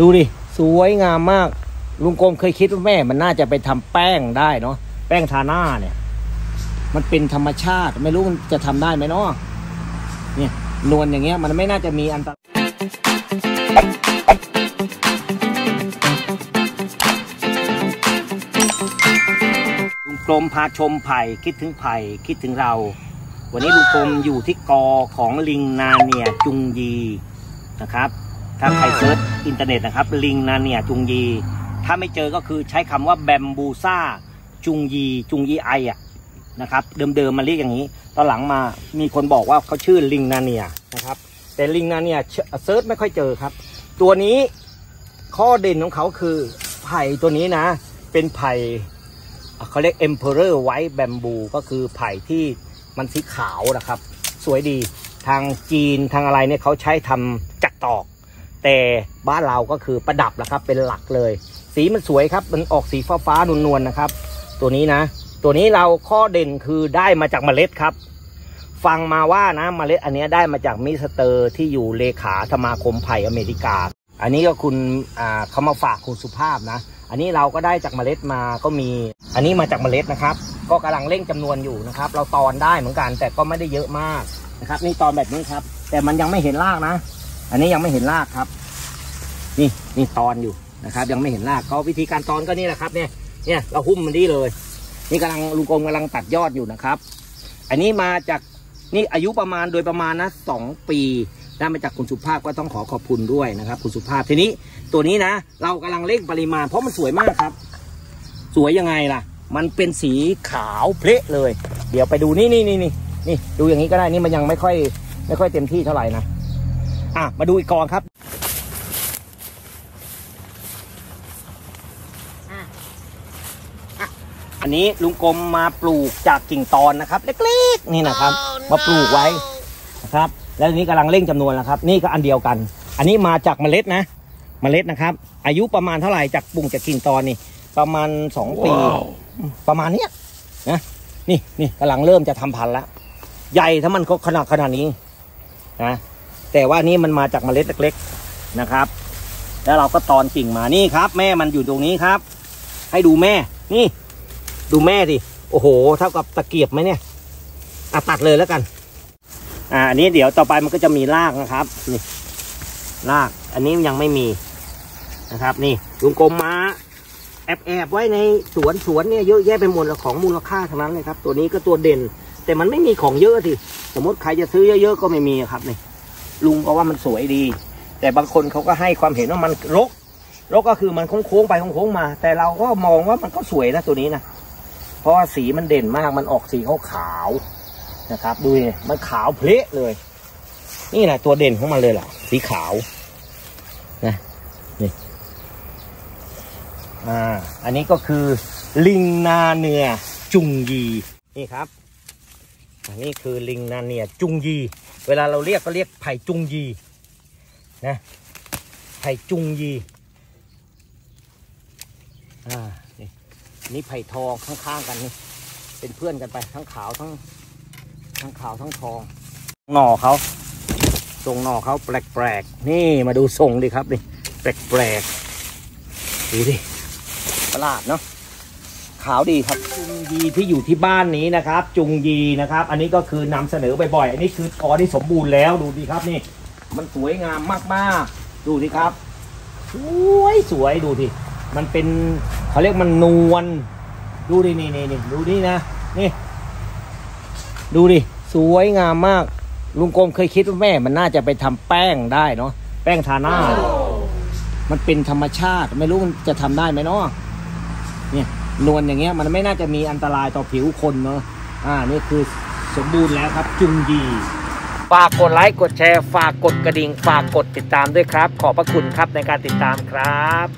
ดูดิ สวยงามมาก ลุงกรมเคยคิดว่าแม่ มันน่าจะไปทำแป้งได้เนาะแป้งทาหน้าเนี่ย มันเป็นธรรมชาติ ไม่รู้มันจะทำได้ไหมเนาะเนี่ยนวลอย่างเงี้ย มันไม่น่าจะมีอันตรายลุงกรมพาชมไผ่คิดถึงไผ่คิดถึงเรา วันนี้ลุงกรมอยู่ที่กอของ Lingnania chungii นะครับ ถ้าใคร search อินเทอร์เน็ตนะครับ Lingnania chungii ถ้าไม่เจอก็คือใช้คำว่า Bambusa chungii chungii ไออะนะครับ เดิมๆมาเรียกอย่างนี้ ตอนหลังมามีคนบอกว่าเขาชื่อ Lingnania นะครับ แต่ Lingnania search ไม่ค่อยเจอครับ ตัวนี้ข้อเด่นของเขาคือไผ่ตัวนี้นะ เป็นไผ่เขาเรียก Emperor White Bamboo ก็คือไผ่ที่มันสีขาวนะครับ สวยดีทางจีนทางอะไรเนี่ยเขาใช้ทำจักตอก แต่บ้านเราก็คือประดับนะครับ เป็นหลักเลย สีมันสวยครับ มันออกสีฟ้าฟ้านวลๆนะครับ ตัวนี้นะ ตัวนี้เราข้อเด่นคือได้มาจากเมล็ดครับ ฟังมาว่านะเมล็ดอันนี้ได้มาจากมิสเตอร์ที่อยู่เลขาสมาคมไผ่อเมริกา อันนี้ก็คุณเขามาฝากคุณสุภาพนะ อันนี้เราก็ได้จากเมล็ดมาก็มี อันนี้มาจากเมล็ดนะครับ ก็กำลังเร่งจำนวนอยู่นะครับ เราตอนได้เหมือนกันแต่ก็ไม่ได้เยอะมากนะครับ นี่ตอนแบบนี้ครับ แต่มันยังไม่เห็นรากนะ อันนี้ยังไม่เห็นรากครับ นี่นี่ตอนอยู่นะครับ ยังไม่เห็นรากก็วิธีการตอนก็นี่แหละครับ เนี่ยเนี่ยเราหุ้มมันดีเลย นี่กำลังลุงกรมกำลังตัดยอดอยู่นะครับ อันนี้มาจากนี่อายุประมาณโดยประมาณนะสองปีได้มาจากคุณสุภาพก็ต้องขอขอบคุณด้วยนะครับ คุณสุภาพทีนี้ตัวนี้นะ เรากำลังเร่งปริมาณ เพราะมันสวยมากครับ สวยยังไงล่ะ มันเป็นสีขาวเพละเลย เดี๋ยวไปดูนี่นี่นี่นี่นี่ดูอย่างนี้ก็ได้นี่มันยังไม่ค่อย ไม่ค่อยเต็มที่เท่าไหร่นะ อะมาดูอีกกองครับอันนี้ลุงกรมมาปลูกจากกิ่งตอนนะครับ เล็กๆนี่นะครับ มาปลูกไว้นะครับ แล้วอันนี้กำลังเร่งจำนวนแล้วครับ นี่ก็อันเดียวกัน อันนี้มาจากเมล็ดนะ เมล็ดนะครับ อายุประมาณเท่าไหร่จากปลูกจากกิ่งตอนนี่ ประมาณสองปี ประมาณเนี้ยนะนี่นี่กำลังเริ่มจะทำพันธุ์แล้วใหญ่ถ้ามันก็ขนาดขนาดนี้นะ แต่ว่านี่มันมาจากเมล็ดเล็ก ๆนะครับ แล้วเราก็ตอนกิ่งมานี่ครับ แม่มันอยู่ตรงนี้ครับ ให้ดูแม่ นี่ ดูแม่ดิโอ้โห เท่ากับตะเกียบไหมเนี่ยอะตัดเลยแล้วกัน อ่าอันนี้เดี๋ยวต่อไปมันก็จะมีรากนะครับนี่ราก อันนี้ยังไม่มีนะครับ นี่ลุงกรมมาแอบแอบไว้ในสวนสวนเนี่ยเยอะแยะไปหมดแล้วของมูลค่าทั้งนั้นเลยครับ ตัวนี้ก็ตัวเด่น แต่มันไม่มีของเยอะสิสมมติใครจะซื้อเยอะๆก็ไม่มีครับนี่ ลุงก็ว่ามันสวยดี แต่บางคนเขาก็ให้ความเห็นว่ามันรกรกก็คือมันโค้งๆไปโค้งๆมา แต่เราก็มองว่ามันก็สวยนะตัวนี้นะเพราะว่าสีมันเด่นมากมันออกสีขาวขาวนะครับดูดิมันขาวเพละเลย นี่แหละตัวเด่นของมันเลยแหละสีขาวนะนี่อ่าอันนี้ก็คือลิงนาเนียจุงยีนี่ครับ นนี้คือลิงนาเนียจุงยี เวลาเราเรียกก็เรียกไผ่จุงยีนะไผ่จุงยีอ่านี่นี่ไผ่ทองข้างๆกันนี่เป็นเพื่อนกันไปทั้งขาวทั้งทั้งขาวทั้งทองหน่อเขาทรงหน่อเขาแปลกๆนี่มาดูทรงดิครับนี่แปลกๆดูดิประหลาดเนาะ ขาวดีครับ จุงยีที่อยู่ที่บ้านนี้นะครับ จุงยีนะครับ อันนี้ก็คือนำเสนอบ่อยๆอันนี้คือกอที่สมบูรณ์แล้วดูดีครับนี่ มันสวยงามมากๆ ดูดิครับ สวยสวยดูดิมันเป็นเขาเรียกมันนวลดูดินี่นี่นี่ดูนี่นะนี่ดูดิสวยงามมาก ลุงกรมเคยคิดว่าแม่มันน่าจะไปทำแป้งได้เนาะแป้งทาหน้า มันเป็นธรรมชาติ ไม่รู้มันจะทำได้ไหมเนาะเนี่ย นวลอย่างเงี้ยมันไม่น่าจะมีอันตรายต่อผิวคนเนาะอ่านี่คือสมบูรณ์แล้วครับจุงยีฝากกดไลค์กดแชร์ ฝากกดกระดิ่ง ฝากกดติดตามด้วยครับ ขอบพระคุณครับในการติดตามครับ